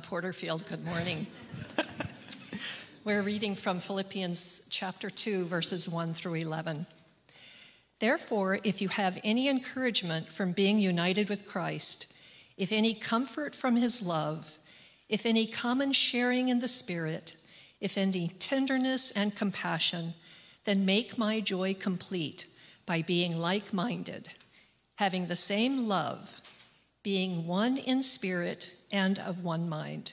Porterfield. Good morning. We're reading from Philippians chapter 2, verses 1 through 11. Therefore, if you have any encouragement from being united with Christ, if any comfort from his love, if any common sharing in the Spirit, if any tenderness and compassion, then make my joy complete by being like minded, having the same love, being one in spirit and of one mind.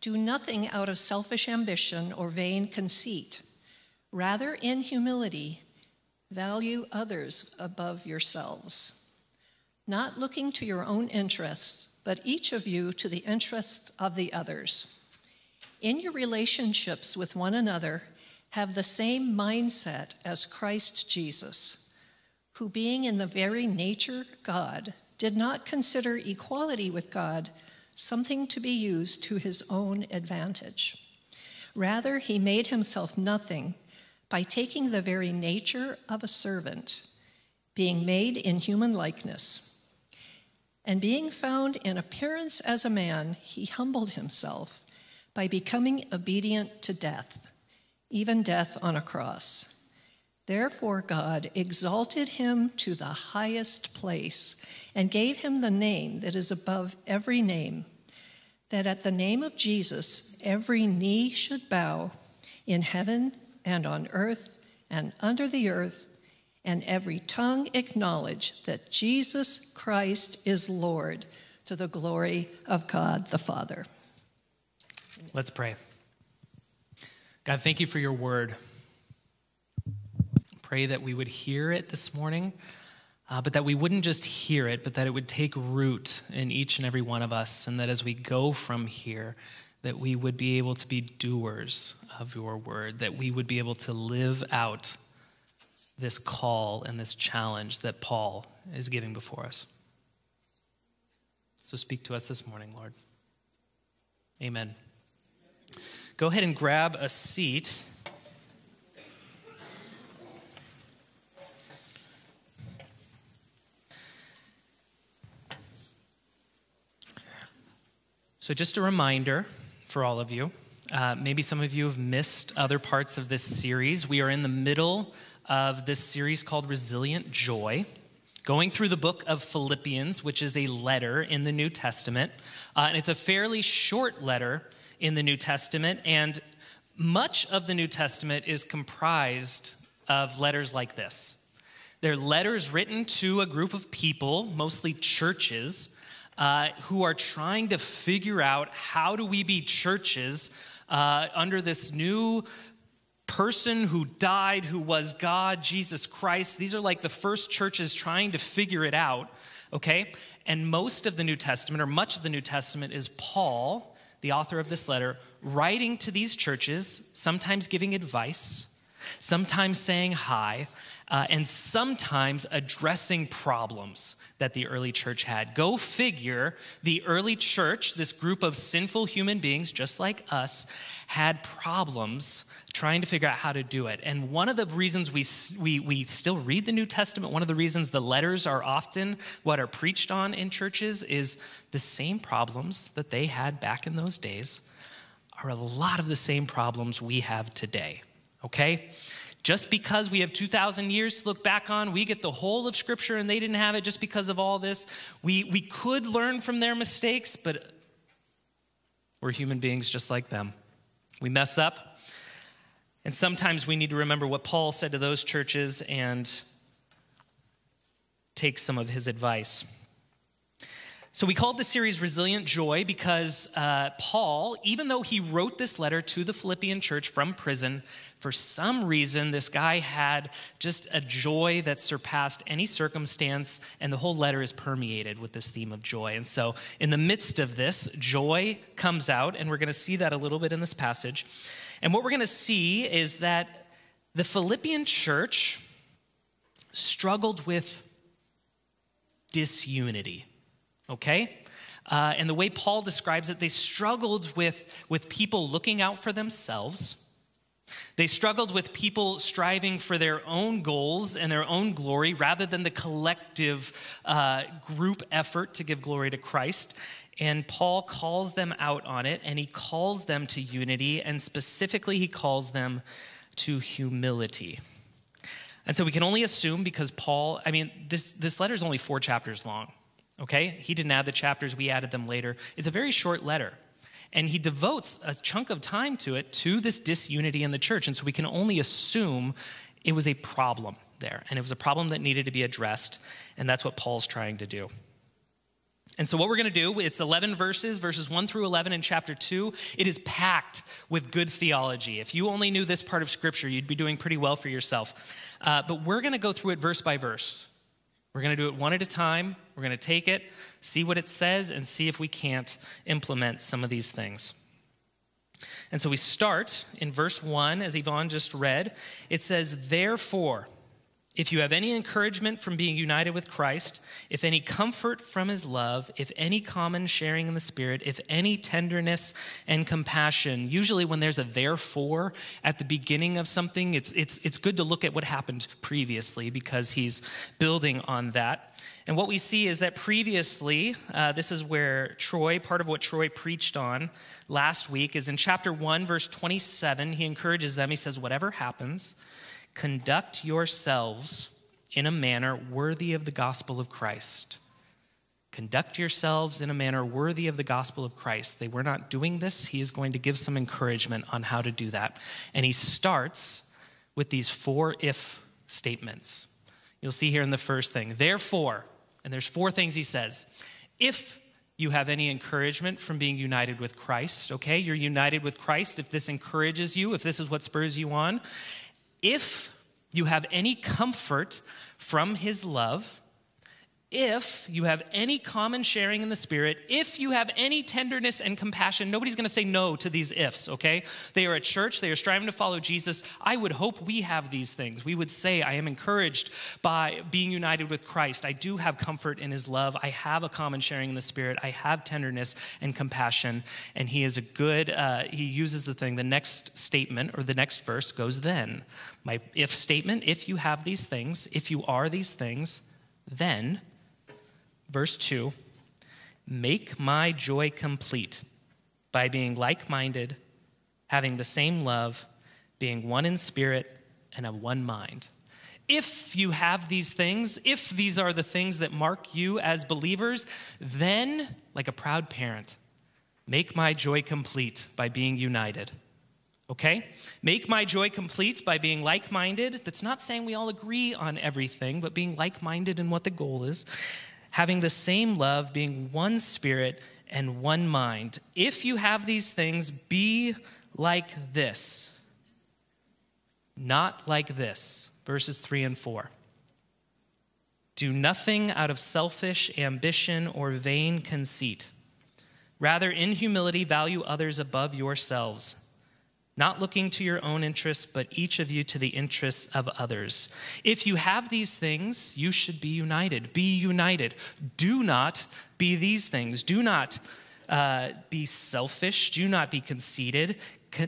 Do nothing out of selfish ambition or vain conceit. Rather, in humility, value others above yourselves, not looking to your own interests, but each of you to the interests of the others. In your relationships with one another, have the same mindset as Christ Jesus, who, being in the very nature God, did not consider equality with God something to be used to his own advantage. Rather, he made himself nothing by taking the very nature of a servant, being made in human likeness. And being found in appearance as a man, he humbled himself by becoming obedient to death, even death on a cross. Therefore, God exalted him to the highest place and gave him the name that is above every name, that at the name of Jesus every knee should bow in heaven and on earth and under the earth, and every tongue acknowledge that Jesus Christ is Lord to the glory of God the Father. Let's pray. God, thank you for your word. Pray that we would hear it this morning uh, but that we wouldn't just hear it, but that it would take root in each and every one of us, and that as we go from here, that we would be able to be doers of your word, that we would be able to live out this call and this challenge that Paul is giving before us. So speak to us this morning, Lord. Amen. Go ahead and grab a seat. So, just a reminder for all of you uh, maybe some of you have missed other parts of this series. We are in the middle of this series called Resilient Joy, going through the book of Philippians, which is a letter in the New Testament. Uh, and it's a fairly short letter in the New Testament, and much of the New Testament is comprised of letters like this. They're letters written to a group of people, mostly churches, uh, who are trying to figure out how do we be churches uh, under this new person who died, who was God, Jesus Christ. These are like the first churches trying to figure it out, okay? And most of the New Testament, or much of the New Testament, is Paul, the author of this letter, writing to these churches, sometimes giving advice, sometimes saying hi, uh, and sometimes addressing problems that the early church had. Go figure, the early church, this group of sinful human beings just like us, had problems trying to figure out how to do it. And one of the reasons we, we, we still read the New Testament, one of the reasons the letters are often what are preached on in churches is the same problems that they had back in those days are a lot of the same problems we have today. Okay? Just because we have 2,000 years to look back on, we get the whole of Scripture and they didn't have it just because of all this. We, we could learn from their mistakes, but we're human beings just like them. We mess up. And sometimes we need to remember what Paul said to those churches and take some of his advice. So, we called the series Resilient Joy because uh, Paul, even though he wrote this letter to the Philippian church from prison, for some reason, this guy had just a joy that surpassed any circumstance, and the whole letter is permeated with this theme of joy. And so, in the midst of this, joy comes out, and we're going to see that a little bit in this passage. And what we're going to see is that the Philippian church struggled with disunity, okay? Uh, and the way Paul describes it, they struggled with, with people looking out for themselves They struggled with people striving for their own goals and their own glory rather than the collective uh, group effort to give glory to Christ. And Paul calls them out on it, and he calls them to unity, and specifically, he calls them to humility. And so we can only assume because Paul, I mean, this, this letter is only four chapters long, okay? He didn't add the chapters, we added them later. It's a very short letter. And he devotes a chunk of time to it to this disunity in the church. And so we can only assume it was a problem there. And it was a problem that needed to be addressed. And that's what Paul's trying to do. And so, what we're going to do, it's 11 verses, verses 1 through 11 in chapter 2. It is packed with good theology. If you only knew this part of Scripture, you'd be doing pretty well for yourself. Uh, but we're going to go through it verse by verse. We're going to do it one at a time. We're going to take it, see what it says, and see if we can't implement some of these things. And so we start in verse 1, as Yvonne just read. It says, Therefore, if you have any encouragement from being united with Christ, if any comfort from his love, if any common sharing in the Spirit, if any tenderness and compassion, usually when there's a therefore at the beginning of something, it's, it's, it's good to look at what happened previously because he's building on that. And what we see is that previously, uh, this is where Troy, part of what Troy preached on last week, is in chapter 1, verse 27. He encourages them, he says, Whatever happens, conduct yourselves in a manner worthy of the gospel of Christ. Conduct yourselves in a manner worthy of the gospel of Christ. They were not doing this. He is going to give some encouragement on how to do that. And he starts with these four if statements. You'll see here in the first thing. Therefore, and there's four things he says. If you have any encouragement from being united with Christ, okay? You're united with Christ. If this encourages you, if this is what spurs you on, if you have any comfort from his love, if you have any common sharing in the Spirit, if you have any tenderness and compassion, nobody's going to say no to these ifs, okay? They are at church, they are striving to follow Jesus. I would hope we have these things. We would say, I am encouraged by being united with Christ. I do have comfort in his love. I have a common sharing in the Spirit. I have tenderness and compassion. And he is a good, uh, he uses the thing, the next statement or the next verse goes then. My if statement, if you have these things, if you are these things, then verse 2 Make my joy complete by being like minded, having the same love, being one in spirit, and of one mind. If you have these things, if these are the things that mark you as believers, then, like a proud parent, make my joy complete by being united. Okay? Make my joy complete by being like minded. That's not saying we all agree on everything, but being like minded in what the goal is having the same love, being one spirit and one mind. If you have these things, be like this, not like this. Verses 3 and 4. Do nothing out of selfish ambition or vain conceit. Rather, in humility, value others above yourselves not looking to your own interests, but each of you to the interests of others. If you have these things, you should be united. Be united. Do not be these things. Do not uh, be selfish. Do not be conceited.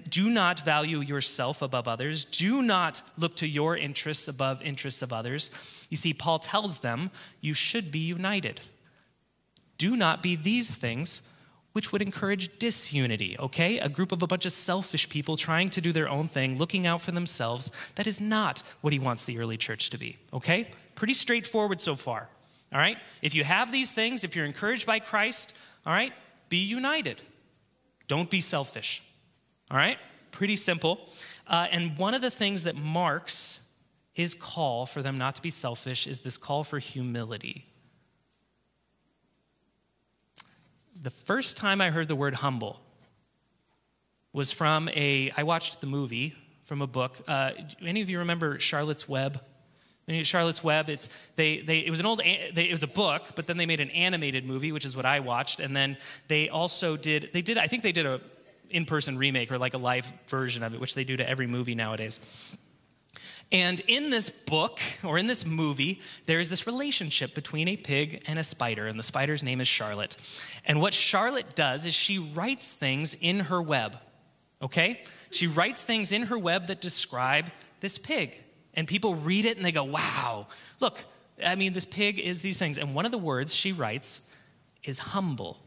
Do not value yourself above others. Do not look to your interests above interests of others. You see, Paul tells them you should be united. Do not be these things which would encourage disunity, okay? A group of a bunch of selfish people trying to do their own thing, looking out for themselves. That is not what he wants the early church to be, okay? Pretty straightforward so far, all right? If you have these things, if you're encouraged by Christ, all right, be united. Don't be selfish, all right? Pretty simple. Uh, and one of the things that marks his call for them not to be selfish is this call for humility. The first time I heard the word humble was from a, I watched the movie from a book. Uh, any of you remember Charlotte's Web? Charlotte's Web. It's they, they it was an old they, it was a book, but then they made an animated movie, which is what I watched, and then they also did they did I think they did a in-person remake or like a live version of it, which they do to every movie nowadays. And in this book, or in this movie, there is this relationship between a pig and a spider, and the spider's name is Charlotte. And what Charlotte does is she writes things in her web. okay? She writes things in her web that describe this pig. And people read it and they go, wow, look, I mean, this pig is these things. And one of the words she writes is humble.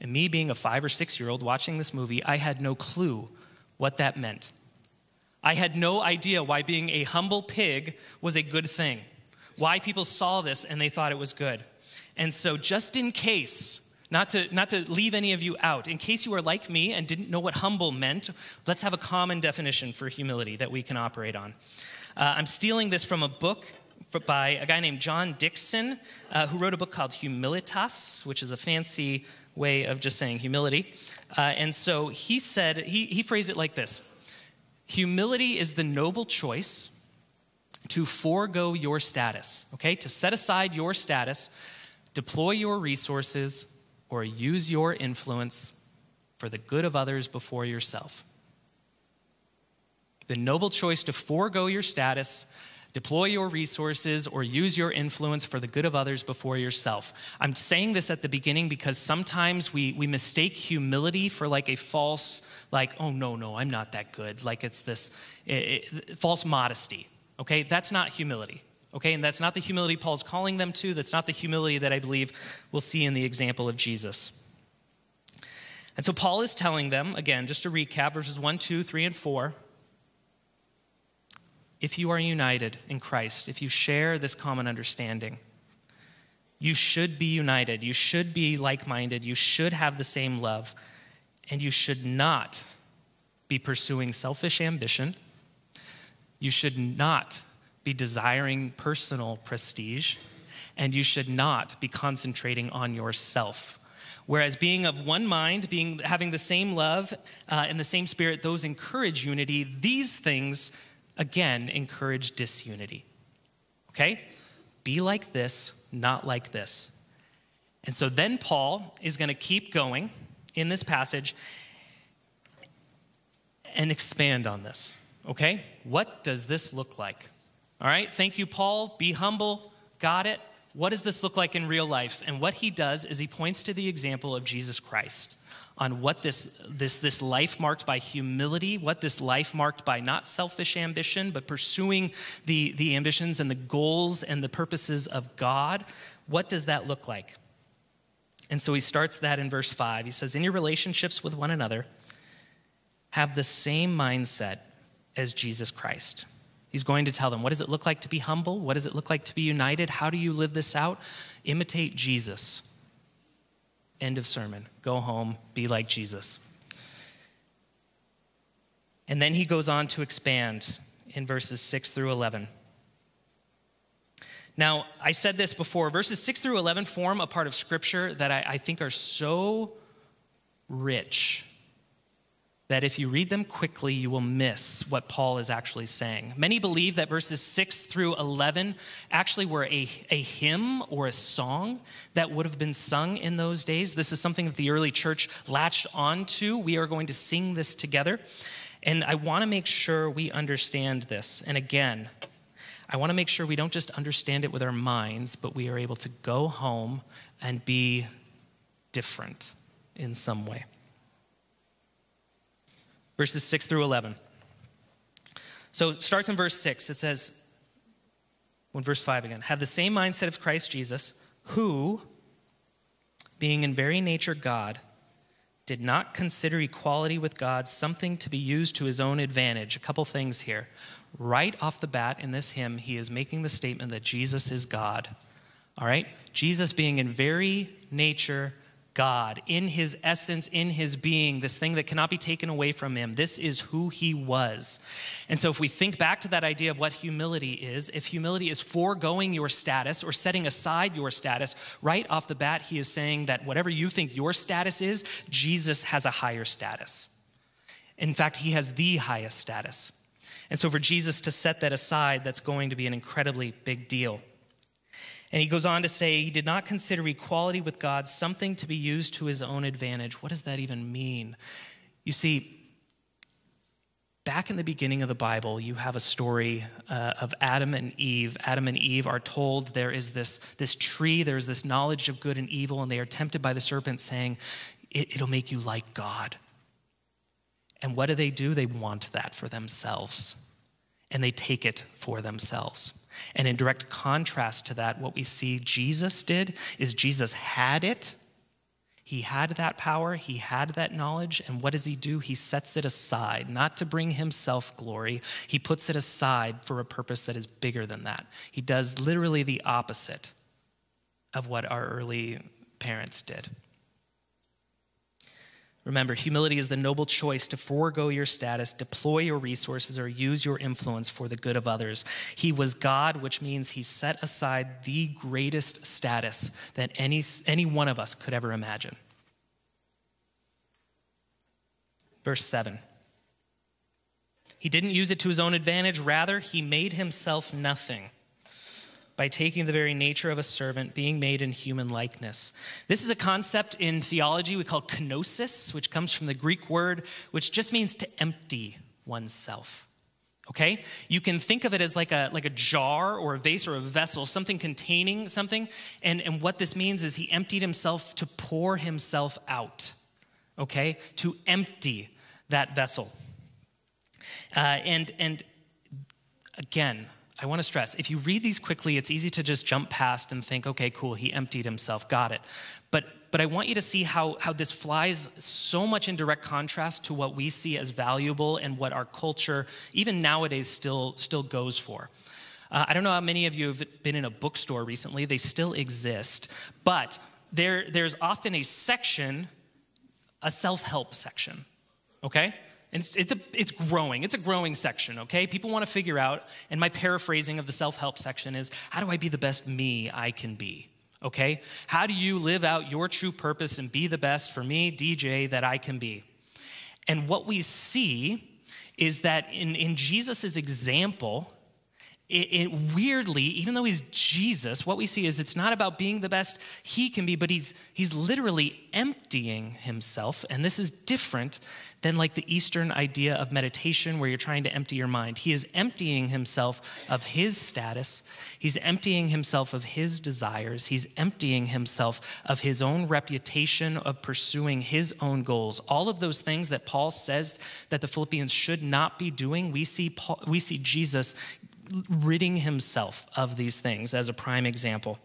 And me being a five or six year old watching this movie, I had no clue what that meant. I had no idea why being a humble pig was a good thing, why people saw this and they thought it was good. And so, just in case, not to, not to leave any of you out, in case you are like me and didn't know what humble meant, let's have a common definition for humility that we can operate on. Uh, I'm stealing this from a book by a guy named John Dickson, uh, who wrote a book called Humilitas, which is a fancy way of just saying humility. Uh, and so he said, he, he phrased it like this Humility is the noble choice to forego your status, okay? To set aside your status, deploy your resources, or use your influence for the good of others before yourself. The noble choice to forego your status, deploy your resources, or use your influence for the good of others before yourself. I'm saying this at the beginning because sometimes we, we mistake humility for like a false, like, oh, no, no, I'm not that good. Like it's this it, it, false modesty. Okay? That's not humility. Okay? And that's not the humility Paul's calling them to. That's not the humility that I believe we'll see in the example of Jesus. And so Paul is telling them, again, just to recap, verses 1, 2, 3, and 4 if you are united in Christ, if you share this common understanding, you should be united. You should be like minded. You should have the same love. And you should not be pursuing selfish ambition. You should not be desiring personal prestige. And you should not be concentrating on yourself. Whereas being of one mind, being having the same love uh, and the same spirit, those encourage unity. These things again encourage disunity. Okay? Be like this, not like this. And so then Paul is going to keep going in this passage and expand on this. Okay? What does this look like? All right? Thank you, Paul. Be humble. Got it. What does this look like in real life? And what he does is he points to the example of Jesus Christ on what this, this, this life marked by humility, what this life marked by not selfish ambition, but pursuing the, the ambitions and the goals and the purposes of God, what does that look like? And so he starts that in verse 5. He says, In your relationships with one another, have the same mindset as Jesus Christ. He's going to tell them, what does it look like to be humble? What does it look like to be united? How do you live this out? Imitate Jesus. End of sermon. Go home, be like Jesus. And then he goes on to expand in verses 6 through 11. Now, I said this before verses 6 through 11 form a part of Scripture that I, I think are so rich that if you read them quickly, you will miss what Paul is actually saying. Many believe that verses 6 through 11 actually were a, a hymn or a song that would have been sung in those days. This is something that the early church latched onto. We are going to sing this together. And I want to make sure we understand this. And again, I want to make sure we don't just understand it with our minds, but we are able to go home and be different in some way verses 6 through 11. So it starts in verse 6. It says, when verse 5 again, have the same mindset of Christ Jesus, who, being in very nature God, did not consider equality with God something to be used to his own advantage. A couple things here. Right off the bat in this hymn, he is making the statement that Jesus is God. All right? Jesus being in very nature God, in his essence, in his being, this thing that cannot be taken away from him. This is who he was. And so, if we think back to that idea of what humility is, if humility is foregoing your status or setting aside your status, right off the bat, he is saying that whatever you think your status is, Jesus has a higher status. In fact, he has the highest status. And so, for Jesus to set that aside, that's going to be an incredibly big deal. And he goes on to say he did not consider equality with God something to be used to his own advantage. What does that even mean? You see, back in the beginning of the Bible, you have a story uh, of Adam and Eve. Adam and Eve are told there is this, this tree, there is this knowledge of good and evil, and they are tempted by the serpent saying, it, It'll make you like God. And what do they do? They want that for themselves. And they take it for themselves. And in direct contrast to that, what we see Jesus did is Jesus had it. He had that power, he had that knowledge, and what does he do? He sets it aside, not to bring himself glory. He puts it aside for a purpose that is bigger than that. He does literally the opposite of what our early parents did. Remember, humility is the noble choice to forego your status, deploy your resources, or use your influence for the good of others. He was God, which means he set aside the greatest status that any, any one of us could ever imagine. Verse 7. He didn't use it to his own advantage, rather, he made himself nothing by taking the very nature of a servant, being made in human likeness. This is a concept in theology we call kenosis, which comes from the Greek word, which just means to empty oneself. Okay? You can think of it as like a, like a jar or a vase or a vessel, something containing something. And, and what this means is he emptied himself to pour himself out. Okay? To empty that vessel. Uh, and, and again, I want to stress if you read these quickly, it's easy to just jump past and think, okay, cool, he emptied himself, got it. But, but I want you to see how, how this flies so much in direct contrast to what we see as valuable and what our culture, even nowadays, still, still goes for. Uh, I don't know how many of you have been in a bookstore recently, they still exist, but there, there's often a section, a self help section, okay? And it's, it's, a, it's growing. It's a growing section, okay? People want to figure out, and my paraphrasing of the self help section is how do I be the best me I can be? Okay? How do you live out your true purpose and be the best for me, DJ, that I can be? And what we see is that in, in Jesus' example, it, it, weirdly, even though he's Jesus, what we see is it's not about being the best he can be, but he's, he's literally emptying himself. And this is different than like the Eastern idea of meditation where you're trying to empty your mind. He is emptying himself of his status, he's emptying himself of his desires, he's emptying himself of his own reputation of pursuing his own goals. All of those things that Paul says that the Philippians should not be doing, we see, Paul, we see Jesus ridding himself of these things as a prime example.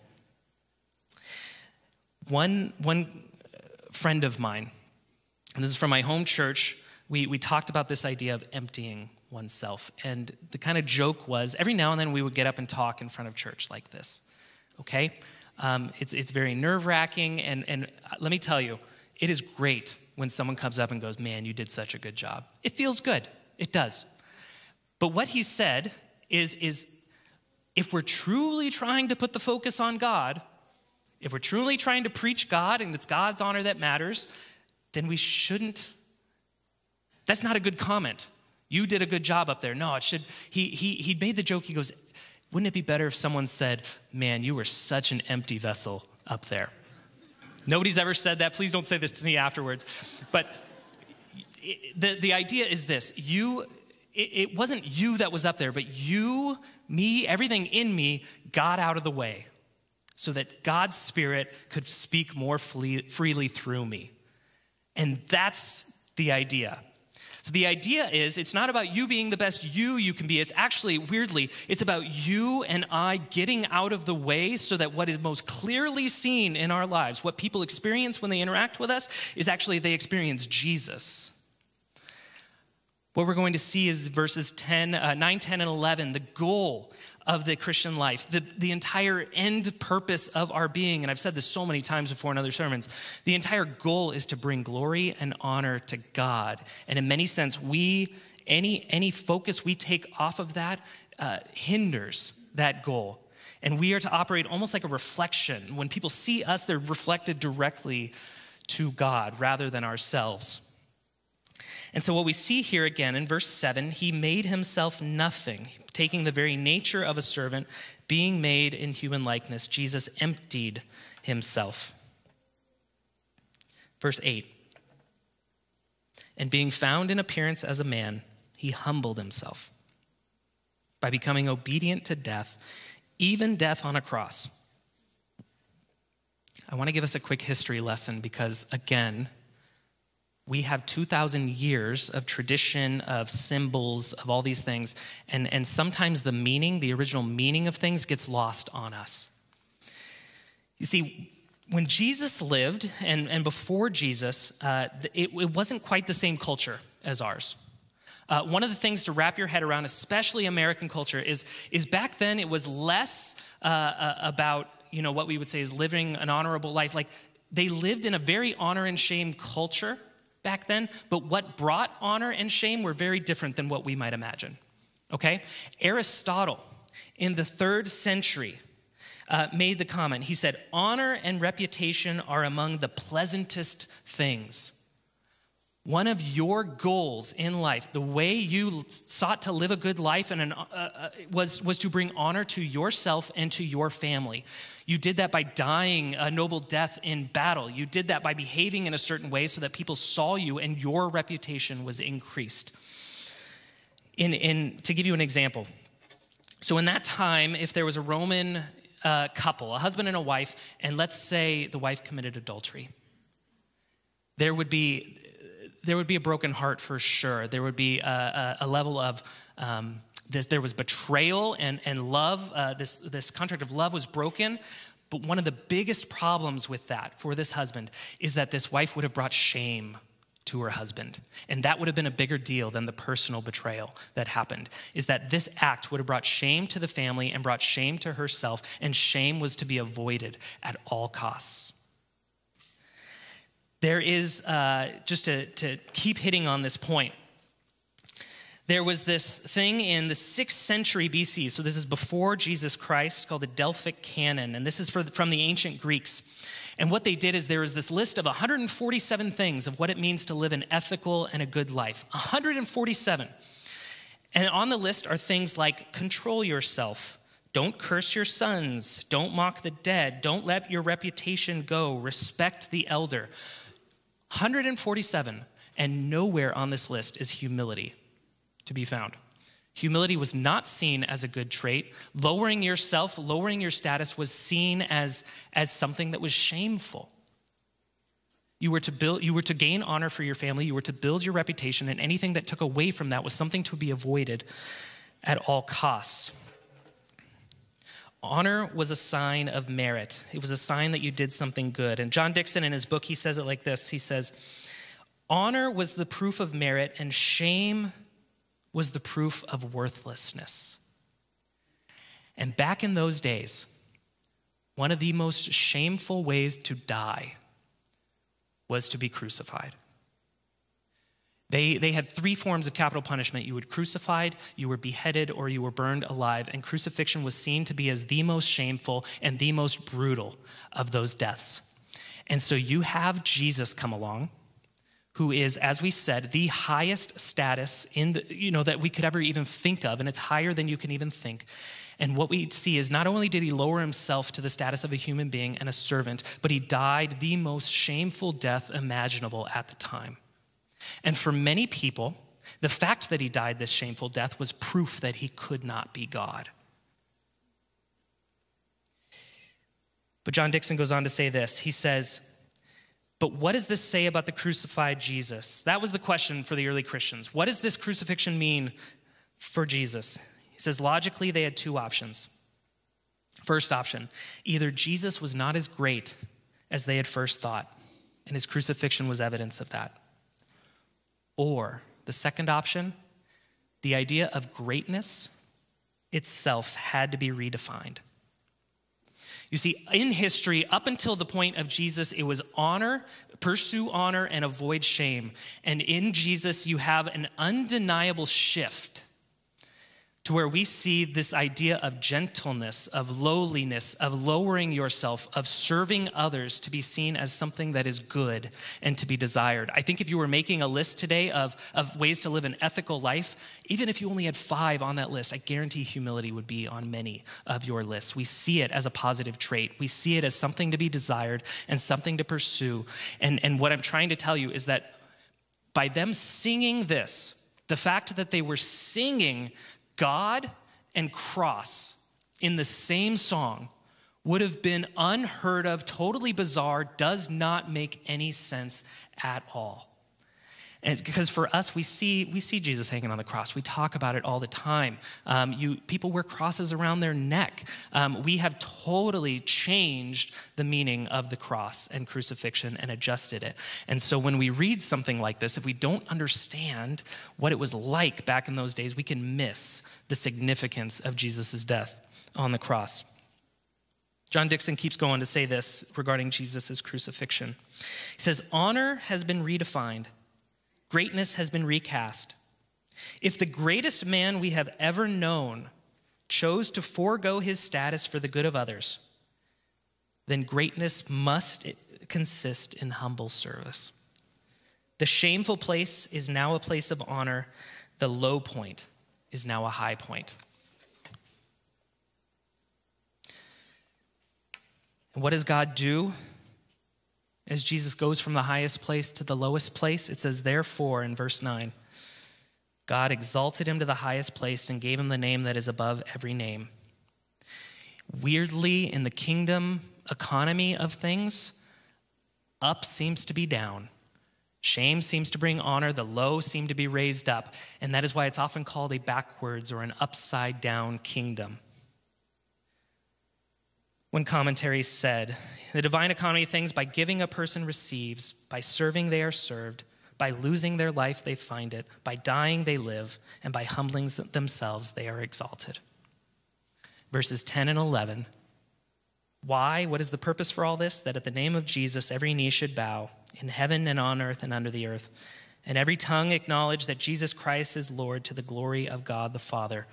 One, one friend of mine, and this is from my home church, we, we talked about this idea of emptying oneself. And the kind of joke was every now and then we would get up and talk in front of church like this, okay? Um, it's, it's very nerve wracking. And, and let me tell you, it is great when someone comes up and goes, Man, you did such a good job. It feels good, it does. But what he said is, is if we're truly trying to put the focus on God, if we're truly trying to preach God and it's God's honor that matters, then we shouldn't. That's not a good comment. You did a good job up there. No, it should. He, he, he made the joke. He goes, Wouldn't it be better if someone said, Man, you were such an empty vessel up there? Nobody's ever said that. Please don't say this to me afterwards. But the, the idea is this you it, it wasn't you that was up there, but you, me, everything in me got out of the way so that God's Spirit could speak more freely through me. And that's the idea. So the idea is it's not about you being the best you you can be. It's actually weirdly, it's about you and I getting out of the way so that what is most clearly seen in our lives, what people experience when they interact with us, is actually they experience Jesus. What we're going to see is verses 10, uh, 9, 10, and 11, the goal of the Christian life, the, the entire end purpose of our being. And I've said this so many times before in other sermons. The entire goal is to bring glory and honor to God. And in many sense, we, any, any focus we take off of that uh, hinders that goal. And we are to operate almost like a reflection. When people see us, they're reflected directly to God rather than ourselves. And so, what we see here again in verse 7, he made himself nothing, taking the very nature of a servant, being made in human likeness. Jesus emptied himself. Verse 8 And being found in appearance as a man, he humbled himself by becoming obedient to death, even death on a cross. I want to give us a quick history lesson because, again, we have 2,000 years of tradition, of symbols, of all these things. And, and sometimes the meaning, the original meaning of things, gets lost on us. You see, when Jesus lived and, and before Jesus, uh, it, it, wasn't quite the same culture as ours. Uh, one of the things to wrap your head around, especially American culture, is, is back then it was less uh, uh about you know what we would say is living an honorable life. Like they lived in a very honor and shame culture back then, but what brought honor and shame were very different than what we might imagine. Okay? Aristotle in the third century uh, made the comment. He said, Honor and reputation are among the pleasantest things. One of your goals in life, the way you sought to live a good life, and an, uh, uh, was, was to bring honor to yourself and to your family. You did that by dying a noble death in battle. You did that by behaving in a certain way so that people saw you and your reputation was increased. In, in, to give you an example, so in that time, if there was a Roman uh, couple, a husband and a wife, and let's say the wife committed adultery, there would be there would be a broken heart for sure. There would be a, a, a level of um, this, there was betrayal and, and love. Uh, this, this contract of love was broken. But one of the biggest problems with that for this husband is that this wife would have brought shame to her husband. And that would have been a bigger deal than the personal betrayal that happened. Is that this act would have brought shame to the family and brought shame to herself, and shame was to be avoided at all costs. There is, uh, just to, to keep hitting on this point, there was this thing in the sixth century BC, so this is before Jesus Christ, called the Delphic Canon, and this is for, from the ancient Greeks. And what they did is there was this list of 147 things of what it means to live an ethical and a good life. 147. And on the list are things like control yourself, don't curse your sons, don't mock the dead, don't let your reputation go, respect the elder. 147, and nowhere on this list is humility to be found. Humility was not seen as a good trait. Lowering yourself, lowering your status was seen as, as something that was shameful. You were, to build, you were to gain honor for your family, you were to build your reputation, and anything that took away from that was something to be avoided at all costs. Honor was a sign of merit. It was a sign that you did something good. And John Dickson, in his book, he says it like this He says, Honor was the proof of merit, and shame was the proof of worthlessness. And back in those days, one of the most shameful ways to die was to be crucified. They, they had three forms of capital punishment. You were crucified, you were beheaded, or you were burned alive. And crucifixion was seen to be as the most shameful and the most brutal of those deaths. And so you have Jesus come along, who is, as we said, the highest status in the, you know, that we could ever even think of, and it's higher than you can even think. And what we see is not only did he lower himself to the status of a human being and a servant, but he died the most shameful death imaginable at the time. And for many people, the fact that he died this shameful death was proof that he could not be God. But John Dickson goes on to say this. He says, But what does this say about the crucified Jesus? That was the question for the early Christians. What does this crucifixion mean for Jesus? He says, logically, they had two options. First option either Jesus was not as great as they had first thought, and his crucifixion was evidence of that. Or the second option, the idea of greatness itself had to be redefined. You see, in history, up until the point of Jesus, it was honor, pursue honor, and avoid shame. And in Jesus, you have an undeniable shift to where we see this idea of gentleness, of lowliness, of lowering yourself, of serving others to be seen as something that is good and to be desired. I think if you were making a list today of, of ways to live an ethical life, even if you only had five on that list, I guarantee humility would be on many of your lists. We see it as a positive trait, we see it as something to be desired and something to pursue. And, and what I'm trying to tell you is that by them singing this, the fact that they were singing God and cross in the same song would have been unheard of, totally bizarre, does not make any sense at all. And because for us, we see, we see Jesus hanging on the cross. We talk about it all the time. Um, you, people wear crosses around their neck. Um, we have totally changed the meaning of the cross and crucifixion and adjusted it. And so when we read something like this, if we don't understand what it was like back in those days, we can miss the significance of Jesus' death on the cross. John Dickson keeps going to say this regarding Jesus' crucifixion. He says, Honor has been redefined Greatness has been recast. If the greatest man we have ever known chose to forego his status for the good of others, then greatness must consist in humble service. The shameful place is now a place of honor, the low point is now a high point. And what does God do as Jesus goes from the highest place to the lowest place, it says, therefore, in verse 9, God exalted him to the highest place and gave him the name that is above every name. Weirdly, in the kingdom economy of things, up seems to be down. Shame seems to bring honor, the low seem to be raised up. And that is why it's often called a backwards or an upside down kingdom. When commentaries said, the divine economy of things by giving a person receives, by serving they are served, by losing their life they find it, by dying they live, and by humbling themselves they are exalted. Verses 10 and 11. Why? What is the purpose for all this? That at the name of Jesus every knee should bow, in heaven and on earth and under the earth, and every tongue acknowledge that Jesus Christ is Lord to the glory of God the Father.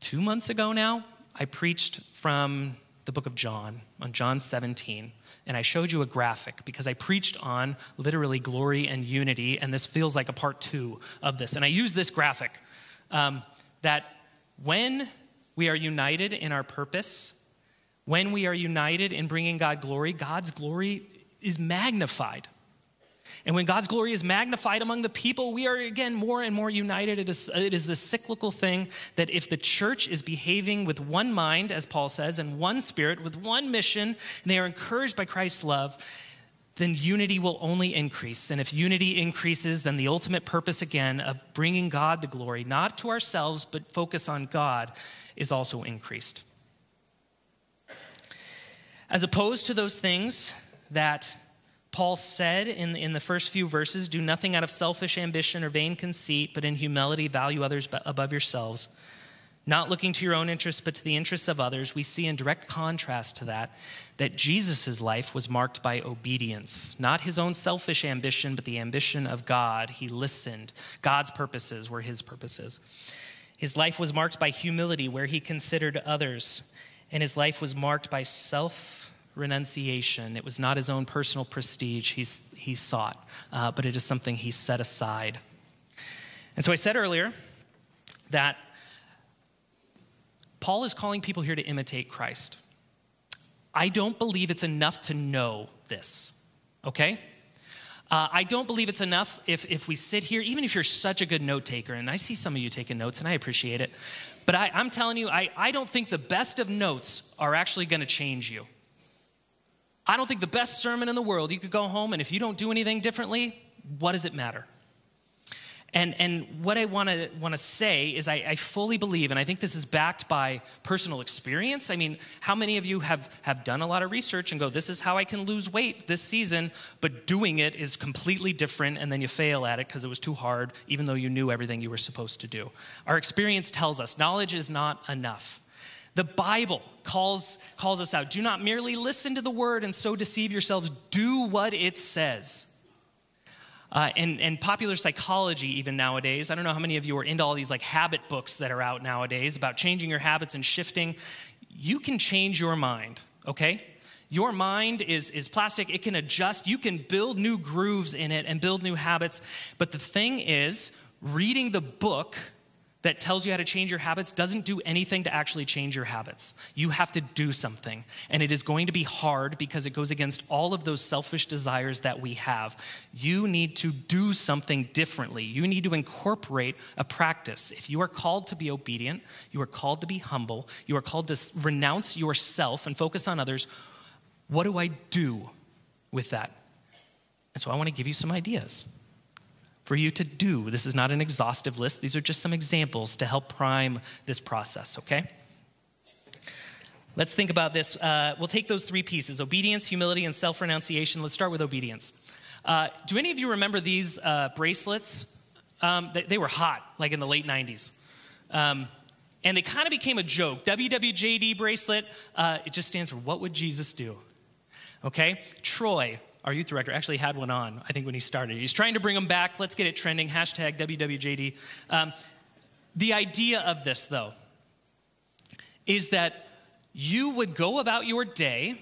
Two months ago now, I preached from the book of John, on John 17. And I showed you a graphic because I preached on literally glory and unity, and this feels like a part two of this. And I use this graphic um, that when we are united in our purpose, when we are united in bringing God glory, God's glory is magnified. And when God's glory is magnified among the people, we are again more and more united. It is, it is the cyclical thing that if the church is behaving with one mind, as Paul says, and one spirit, with one mission, and they are encouraged by Christ's love, then unity will only increase. And if unity increases, then the ultimate purpose again of bringing God the glory, not to ourselves, but focus on God, is also increased. As opposed to those things that Paul said in, in the first few verses do nothing out of selfish ambition or vain conceit, but in humility value others above yourselves. Not looking to your own interests, but to the interests of others, we see in direct contrast to that that Jesus' life was marked by obedience. Not his own selfish ambition, but the ambition of God. He listened. God's purposes were his purposes. His life was marked by humility, where he considered others, and his life was marked by self renunciation. It was not his own personal prestige he's, he sought, uh, but it is something he set aside. And so I said earlier that Paul is calling people here to imitate Christ. I don't believe it's enough to know this, okay? Uh, I don't believe it's enough if, if we sit here, even if you're such a good note taker, and I see some of you taking notes and I appreciate it, but I, I'm telling you, I, I don't think the best of notes are actually gonna change you. I don't think the best sermon in the world, you could go home and if you don't do anything differently, what does it matter? And, and what I want to say is I, I, fully believe, and I think this is backed by personal experience. I mean, how many of you have, have done a lot of research and go, this is how I can lose weight this season, but doing it is completely different, and then you fail at it because it was too hard, even though you knew everything you were supposed to do. Our experience tells us knowledge is not enough. The Bible calls, calls us out. Do not merely listen to the word and so deceive yourselves, do what it says. Uh, and, and popular psychology, even nowadays, I don't know how many of you are into all these like habit books that are out nowadays about changing your habits and shifting. You can change your mind, okay? Your mind is, is plastic, it can adjust, you can build new grooves in it and build new habits. But the thing is, reading the book that tells you how to change your habits doesn't do anything to actually change your habits. You have to do something. And it is going to be hard because it goes against all of those selfish desires that we have. You need to do something differently. You need to incorporate a practice. If you are called to be obedient, you are called to be humble, you are called to renounce yourself and focus on others, what do I do with that? And so I want to give you some ideas. For you to do. This is not an exhaustive list, these are just some examples to help prime this process, okay? Let's think about this. Uh, we'll take those three pieces obedience, humility, and self renunciation. Let's start with obedience. Uh, do any of you remember these uh, bracelets? Um, they, they, were hot, like in the late 90s. Um, and they kind of became a joke. WWJD bracelet, uh, it just stands for What Would Jesus Do? Okay? Troy, our youth director, actually had one on, I think, when he started. He's trying to bring them back. Let's get it trending. Hashtag WWJD. Um, the idea of this, though, is that you would go about your day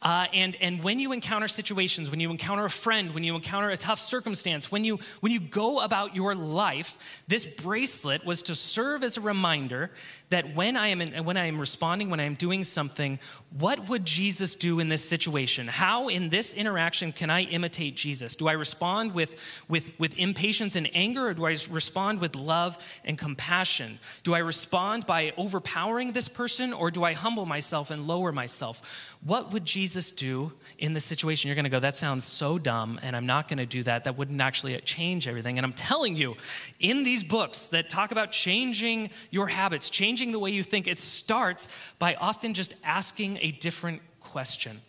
uh, and, and when you encounter situations, when you encounter a friend, when you encounter a tough circumstance, when you, when you go about your life, this bracelet was to serve as a reminder that when I am, in, when I am responding, when I am doing something, what would Jesus do in this situation? How in this interaction can I imitate Jesus? Do I respond with, with, with impatience and anger, or do I respond with love and compassion? Do I respond by overpowering this person, or do I humble myself and lower myself? What would Jesus do in this situation? You're going to go, that sounds so dumb, and I'm not going to do that. That wouldn't actually change everything. And I'm telling you, in these books that talk about changing your habits, changing the way you think, it starts by often just asking a different question.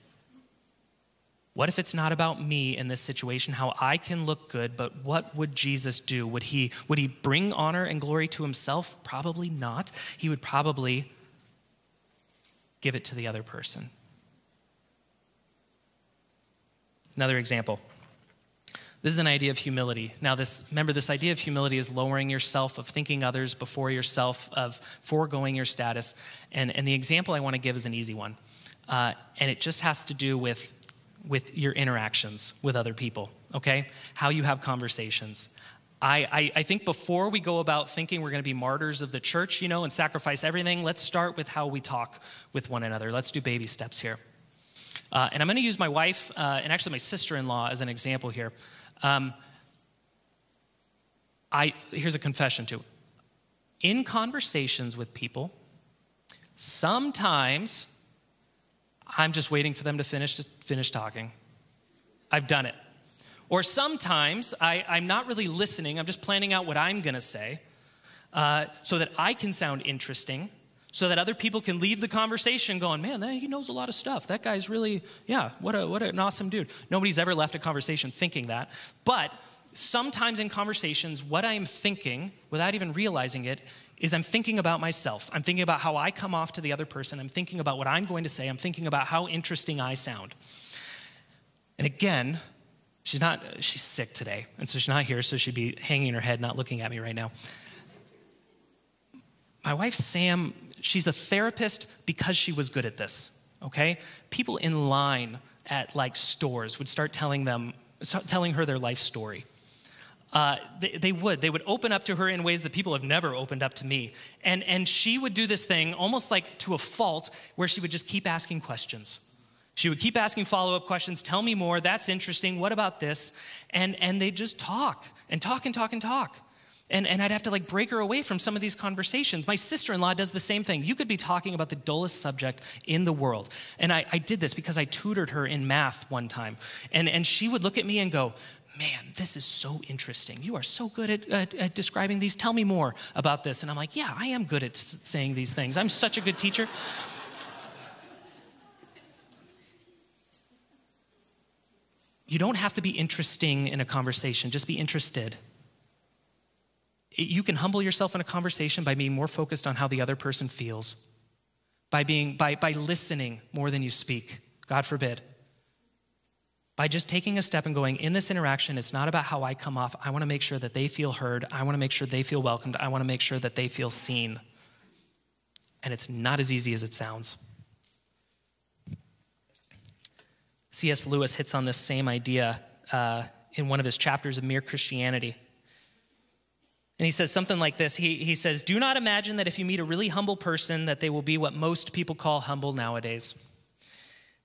What if it's not about me in this situation, how I can look good, but what would Jesus do? Would he, would he bring honor and glory to himself? Probably not. He would probably give it to the other person. Another example. This is an idea of humility. Now, this remember, this idea of humility is lowering yourself, of thinking others before yourself, of foregoing your status. And, and the example I want to give is an easy one. Uh, and it just has to do with, with your interactions with other people, okay? How you have conversations. I, I, I think before we go about thinking we're going to be martyrs of the church, you know, and sacrifice everything, let's start with how we talk with one another. Let's do baby steps here. Uh, and I'm going to use my wife uh, and actually my sister in law as an example here. Um, I, here's a confession too. In conversations with people, sometimes I'm just waiting for them to finish, to finish talking. I've done it. Or sometimes I, am not really listening, I'm just planning out what I'm going to say uh, so that I can sound interesting so that other people can leave the conversation going, man, he knows a lot of stuff. That guy's really, yeah, what, a, what an awesome dude. Nobody's ever left a conversation thinking that. But sometimes in conversations, what I'm thinking, without even realizing it, is I'm thinking about myself. I'm thinking about how I come off to the other person. I'm thinking about what I'm going to say. I'm thinking about how interesting I sound. And again, she's not, she's sick today. And so she's not here, so she'd be hanging her head, not looking at me right now. My wife, Sam, she's a therapist because she was good at this, okay? People in line at like stores would start telling them, start telling her their life story. Uh, they, they, would. They would open up to her in ways that people have never opened up to me. And, and she would do this thing almost like to a fault where she would just keep asking questions. She would keep asking follow up questions. Tell me more. That's interesting. What about this? And, and they just talk and talk and talk and talk. And, and I'd have to like break her away from some of these conversations. My sister in law does the same thing. You could be talking about the dullest subject in the world. And I, I did this because I tutored her in math one time. And, and she would look at me and go, Man, this is so interesting. You are so good at, at, at describing these. Tell me more about this. And I'm like, Yeah, I am good at saying these things. I'm such a good teacher. you don't have to be interesting in a conversation, just be interested you can humble yourself in a conversation by being more focused on how the other person feels, by, being, by, by listening more than you speak, God forbid. By just taking a step and going, in this interaction, it's not about how I come off. I want to make sure that they feel heard. I want to make sure they feel welcomed. I want to make sure that they feel seen. And it's not as easy as it sounds. C.S. Lewis hits on this same idea uh, in one of his chapters of Mere Christianity. And he says something like this. He, he says, Do not imagine that if you meet a really humble person, that they will be what most people call humble nowadays.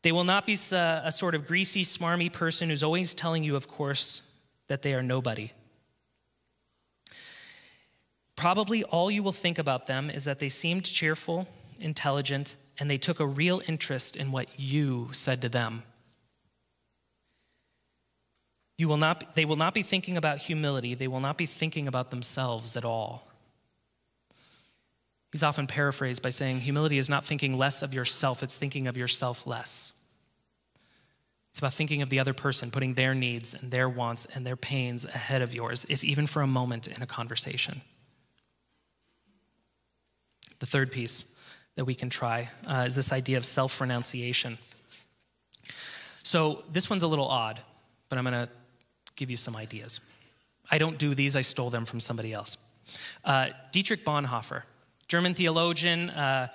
They will not be a, uh, a sort of greasy, smarmy person who's always telling you, of course, that they are nobody. Probably all you will think about them is that they seemed cheerful, intelligent, and they took a real interest in what you said to them. You will not, they will not be thinking about humility. They will not be thinking about themselves at all. He's often paraphrased by saying, Humility is not thinking less of yourself, it's thinking of yourself less. It's about thinking of the other person, putting their needs and their wants and their pains ahead of yours, if even for a moment in a conversation. The third piece that we can try uh, is this idea of self renunciation. So, this one's a little odd, but I'm going to give you some ideas. I don't do these, I stole them from somebody else. Uh, Dietrich Bonhoeffer, German theologian, uh,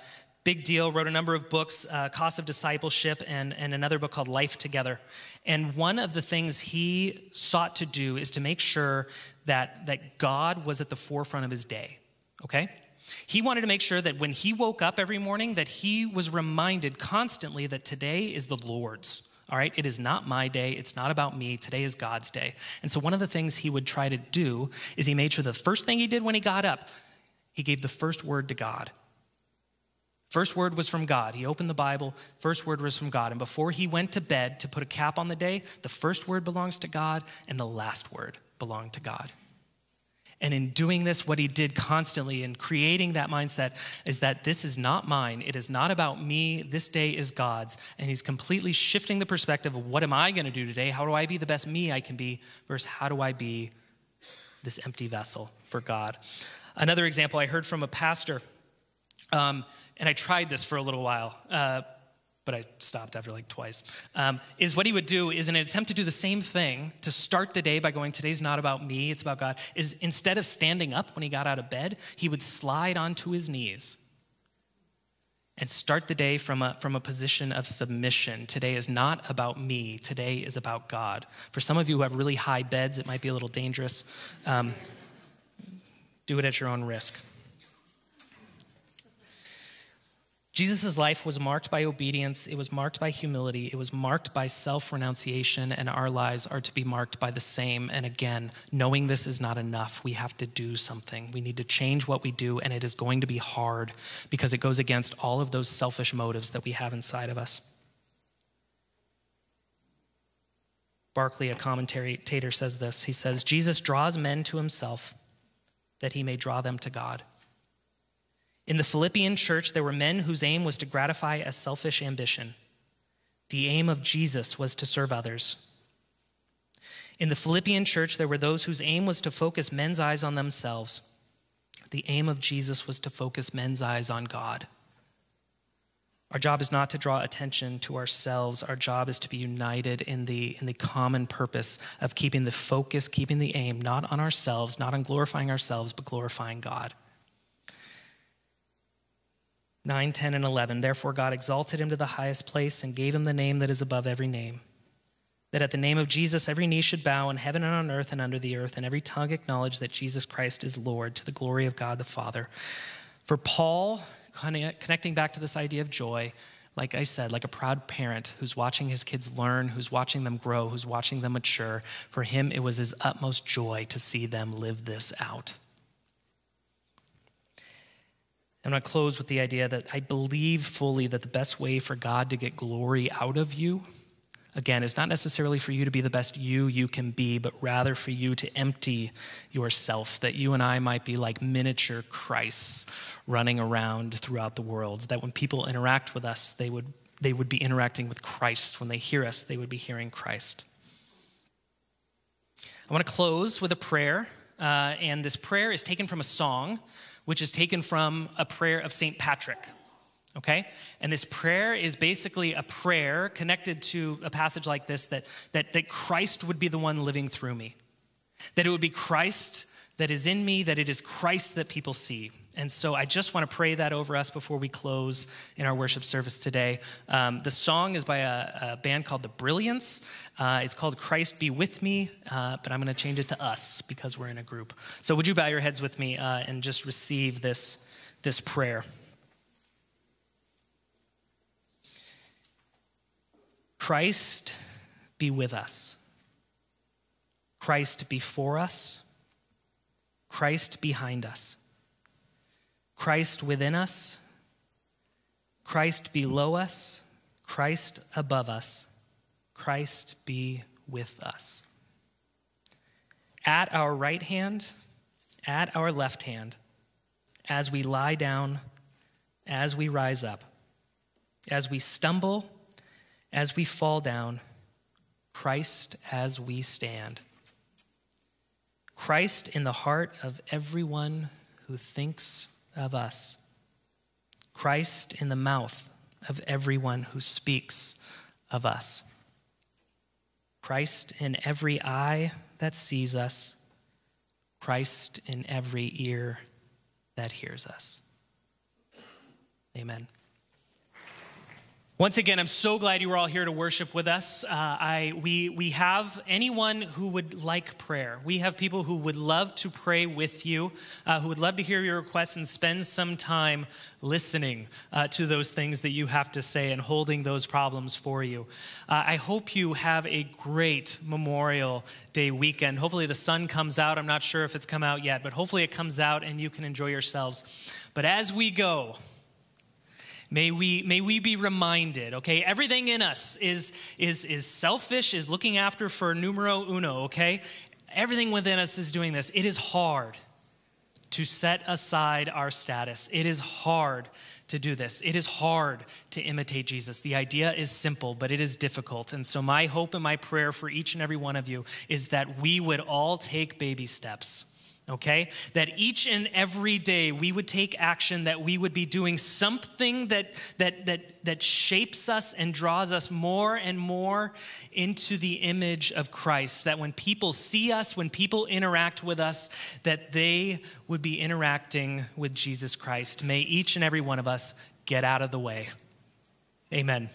big deal, wrote a number of books, uh, Cost of Discipleship, and, and another book called Life Together. And one of the things he sought to do is to make sure that, that God was at the forefront of his day, okay? He wanted to make sure that when he woke up every morning that he was reminded constantly that today is the Lord's. All right, it is not my day. It's not about me. Today is God's day. And so, one of the things he would try to do is he made sure the first thing he did when he got up, he gave the first word to God. First word was from God. He opened the Bible, first word was from God. And before he went to bed to put a cap on the day, the first word belongs to God and the last word belonged to God. And in doing this, what he did constantly in creating that mindset is that this is not mine. It is not about me. This day is God's. And he's completely shifting the perspective of what am I going to do today? How do I be the best me I can be? Versus how do I be this empty vessel for God? Another example I heard from a pastor, um, and I tried this for a little while. Uh, but I stopped after like twice, um, is what he would do is in an attempt to do the same thing, to start the day by going, today's not about me, it's about God, is instead of standing up when he got out of bed, he would slide onto his knees and start the day from a, from a position of submission. Today is not about me, today is about God. For some of you who have really high beds, it might be a little dangerous. Um, do it at your own risk. Jesus' life was marked by obedience, it was marked by humility, it was marked by self renunciation, and our lives are to be marked by the same. And again, knowing this is not enough, we have to do something. We need to change what we do, and it is going to be hard because it goes against all of those selfish motives that we have inside of us. Barclay, a commentator, says this. He says, Jesus draws men to himself that he may draw them to God. In the Philippian church, there were men whose aim was to gratify a selfish ambition. The aim of Jesus was to serve others. In the Philippian church, there were those whose aim was to focus men's eyes on themselves. The aim of Jesus was to focus men's eyes on God. Our job is not to draw attention to ourselves. Our job is to be united in the, in the common purpose of keeping the focus, keeping the aim, not on ourselves, not on glorifying ourselves, but glorifying God. 9, 10, and 11. Therefore, God exalted him to the highest place and gave him the name that is above every name. That at the name of Jesus, every knee should bow in heaven and on earth and under the earth, and every tongue acknowledge that Jesus Christ is Lord to the glory of God the Father. For Paul, connecting back to this idea of joy, like I said, like a proud parent who's watching his kids learn, who's watching them grow, who's watching them mature, for him, it was his utmost joy to see them live this out. I'm going to close with the idea that I believe fully that the best way for God to get glory out of you, again, is not necessarily for you to be the best you you can be, but rather for you to empty yourself, that you and I might be like miniature Christs running around throughout the world, that when people interact with us, they would, they would be interacting with Christ. When they hear us, they would be hearing Christ. I want to close with a prayer, uh, and this prayer is taken from a song which is taken from a prayer of St. Patrick. Okay? And this prayer is basically a prayer connected to a passage like this that, that, that Christ would be the one living through me. That it would be Christ that is in me, that it is Christ that people see. And so I just want to pray that over us before we close in our worship service today. Um, the song is by a, a, band called The Brilliance. Uh, it's called Christ Be With Me, uh, but I'm going to change it to Us because we're in a group. So would you bow your heads with me uh, and just receive this, this prayer? Christ be with us. Christ before us. Christ behind us. Christ within us, Christ below us, Christ above us, Christ be with us. at our right hand, at our left hand, as we lie down, as we rise up, as we stumble, as we fall down, Christ as we stand. Christ in the heart of everyone who thinks of us. Christ in the mouth of everyone who speaks of us. Christ in every eye that sees us. Christ in every ear that hears us. Amen. Once again, I'm so glad you were all here to worship with us. Uh, I, we, we have anyone who would like prayer. We have people who would love to pray with you, uh, who would love to hear your requests and spend some time listening uh, to those things that you have to say and holding those problems for you. Uh, I hope you have a great Memorial Day weekend. Hopefully, the sun comes out. I'm not sure if it's come out yet, but hopefully, it comes out and you can enjoy yourselves. But as we go, May we, may we be reminded, okay? Everything in us is, is, is selfish, is looking after for numero uno, okay? Everything within us is doing this. It is hard to set aside our status. It is hard to do this. It is hard to imitate Jesus. The idea is simple, but it is difficult. And so, my hope and my prayer for each and every one of you is that we would all take baby steps okay? That each and every day we would take action, that we would be doing something that, that, that, that shapes us and draws us more and more into the image of Christ. That when people see us, when people interact with us, that they would be interacting with Jesus Christ. May each and every one of us get out of the way. Amen.